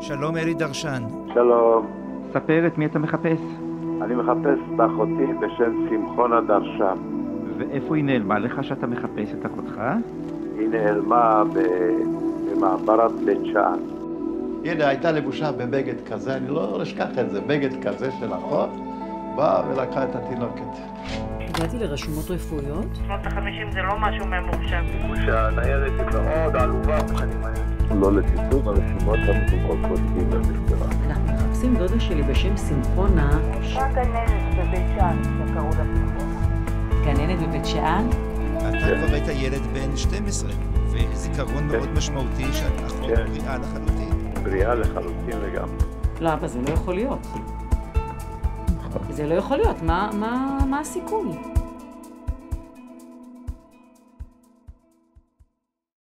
שלום אלי דרשן. שלום, ספר את מי אתה מחפש, אני מחפש את אחותי בשם שמחונה דרשן. ואיפה היא נעלמה לך שאתה מחפש את אחותך? היא נעלמה ב- במעברת בית שאן. הנה, הייתה לבושה בבגד כזה, אני לא אשכח את זה, בגד כזה של אחות, באה ולקחה את התינוקת. הגעתי לרשומות רפואיות, שנות ה-50 זה לא משהו ממוחשב. שהניירת היא מאוד עלובה האלה. לא לטיפול ברשימות המתוקות ג' נפטרה. אנחנו מחפשים דודה שלי בשם שמחונה, רק גננת בבית שאן, שקראו לה סיפורה. גננת בבית שאן. אתה כבר היית ילד בן 12, וזיכרון מאוד משמעותי שאת כן. בריאה לחלוטין. בריאה לחלוטין לגמרי. לא, אבא, זה לא יכול להיות. זה לא יכול להיות, מה, מה, מה הסיכוי?